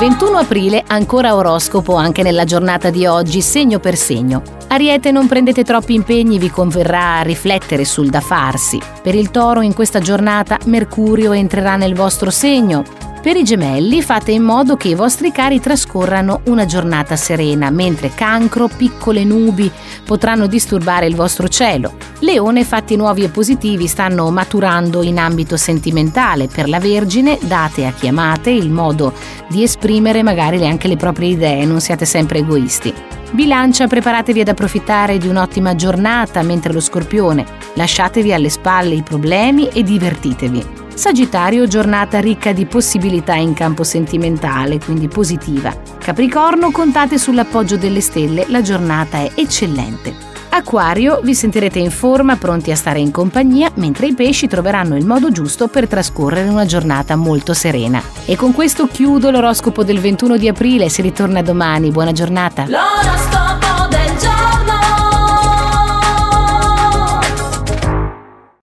21 aprile, ancora oroscopo anche nella giornata di oggi, segno per segno. Ariete, non prendete troppi impegni, vi converrà riflettere sul da farsi. Per il toro, in questa giornata, Mercurio entrerà nel vostro segno. Per i gemelli fate in modo che i vostri cari trascorrano una giornata serena, mentre cancro, piccole nubi potranno disturbare il vostro cielo. Leone, fatti nuovi e positivi stanno maturando in ambito sentimentale. Per la Vergine date a chiamate il modo di esprimere magari anche le proprie idee, non siate sempre egoisti. Bilancia, preparatevi ad approfittare di un'ottima giornata, mentre lo Scorpione lasciatevi alle spalle i problemi e divertitevi. Sagittario, giornata ricca di possibilità in campo sentimentale, quindi positiva. Capricorno, contate sull'appoggio delle stelle, la giornata è eccellente. Acquario, vi sentirete in forma, pronti a stare in compagnia, mentre i pesci troveranno il modo giusto per trascorrere una giornata molto serena. E con questo chiudo l'oroscopo del 21 di aprile, si ritorna domani, buona giornata.